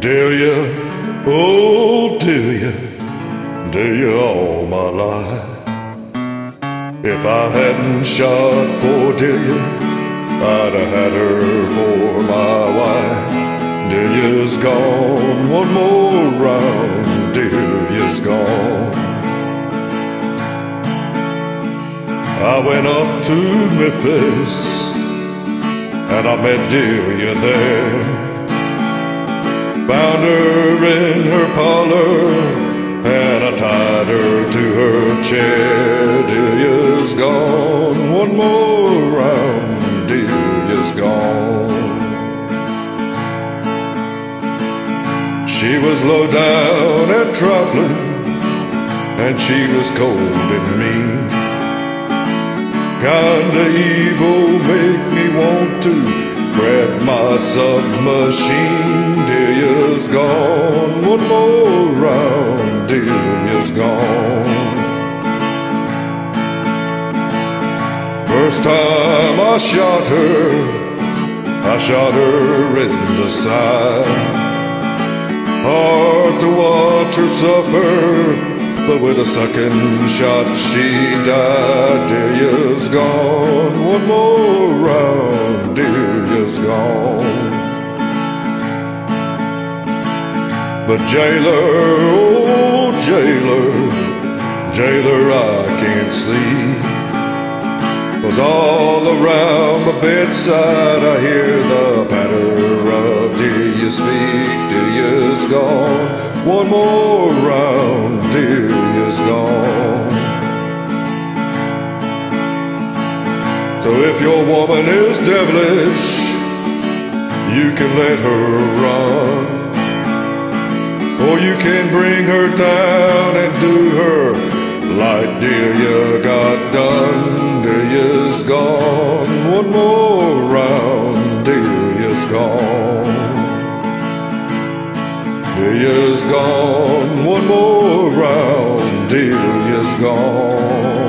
Delia, oh Delia, Delia all my life. If I hadn't shot oh, poor Delia, I'd have had her for my wife. Delia's gone, one more round, Delia's gone. I went up to Memphis and I met Delia there. Found her in her parlor and I tied her to her chair. Delia's gone, one more round, Delia's gone. She was low down and trifling, and she was cold and mean. Kinda evil, make me want to grab my submachine. Delia's gone, one more round, Delia's gone. First time I shot her, I shot her in the side. Hard to watch her suffer, but with a second shot she died. Delia's gone, one more round, But jailer, oh jailer, jailer, I can't sleep. Cause all around my bedside I hear the patter of Delia's feet. Delia's gone, one more round, Delia's gone. So if your woman is devilish, you can let her run. You can bring her down and do her like Delia got done. Delia's gone, one more round, Delia's gone. Delia's gone, one more round, Delia's gone.